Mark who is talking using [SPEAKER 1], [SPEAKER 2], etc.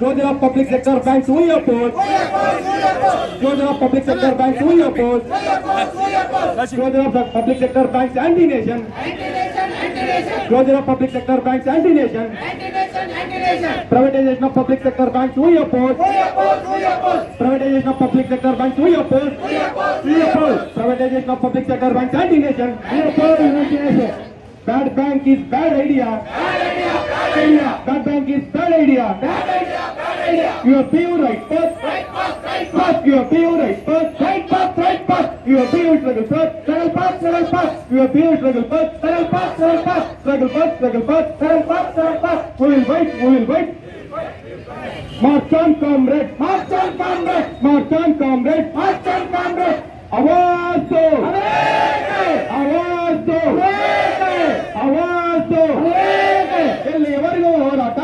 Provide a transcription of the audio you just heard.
[SPEAKER 1] Closure of public sector banks, we oppose. Closure of public sector banks, we oppose. Closure of public sector banks, anti-nation. Closure of public sector banks, anti-nation. Privatization of public sector banks, we oppose. Privatization of public sector banks, we oppose. Privatization of public sector banks, anti-nation. We oppose anti-nation. Bad bank is bad idea. Bad idea. Bad idea. Canara Bank is bad idea. Bad idea, bad idea. Your PU right first. Right first, right first. Your PU right first. Right first, right first. Your PU struggle first. Struggle first, struggle first. Your PU struggle first. Struggle first, struggle first. Struggle first, struggle first. Struggle first, struggle first. We will wait, we will wait. March on comrade. March on comrade. March on comrade. March on comrade. Awaz do. Awaz. ಗೆಲ್ಲುವಲ್ಲಿ ಎವರಿಗೂ ಹೋರಾಟ.